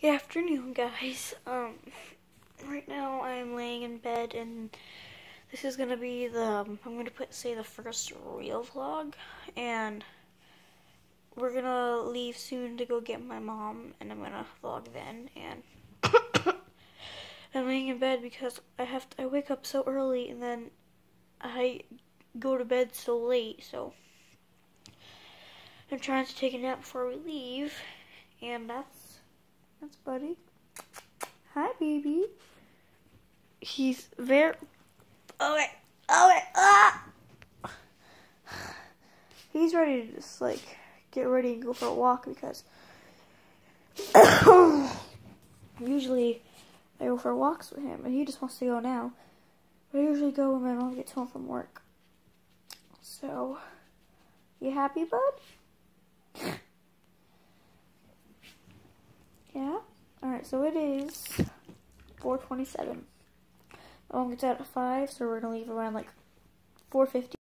Good afternoon, guys. Um, right now I'm laying in bed, and this is gonna be the um, I'm gonna put say the first real vlog, and we're gonna leave soon to go get my mom, and I'm gonna vlog then. And I'm laying in bed because I have to, I wake up so early, and then I go to bed so late, so I'm trying to take a nap before we leave, and that's that's Buddy. Hi, baby. He's very. Okay. Okay. Ah! He's ready to just like get ready and go for a walk because usually I go for walks with him and he just wants to go now. But I usually go when my mom gets home from work. So, you happy, bud? Alright, so it is 427. My mom gets out at 5, so we're going to leave around like 4.50.